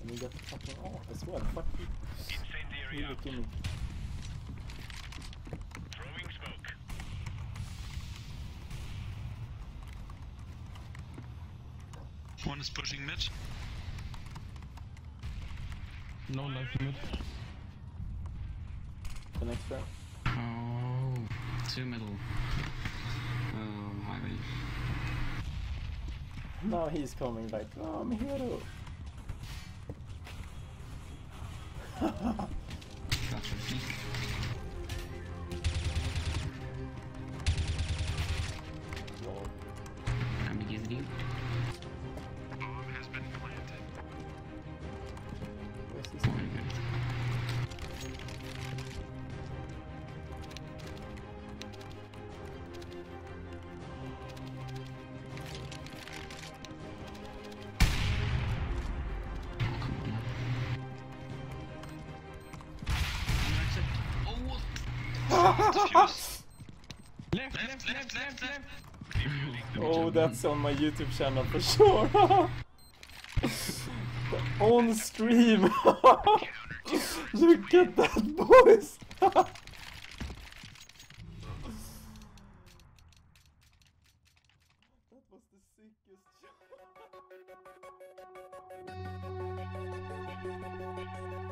And we got the fucking off as well. Fuck you. Oh, Incendiary me. Throwing smoke. One is pushing mid. No life mid. The next guy. Oh, two middle. Now he's coming like, I'm a hero. Got your peak. Lol. Time to give it you. Left, left, left, left, left. Oh, that's on my YouTube channel for sure. on stream. Look at that, boys. that was